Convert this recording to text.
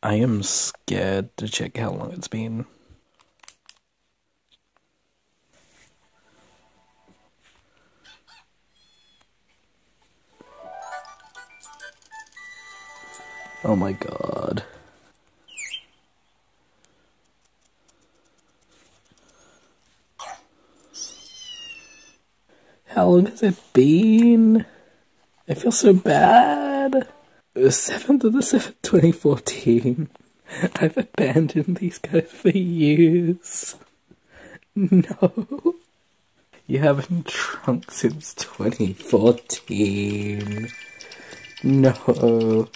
I am scared to check how long it's been. Oh my god. How long has it been? I feel so bad. The 7th of the 7th, 2014. I've abandoned these guys for years. No. You haven't drunk since 2014. No.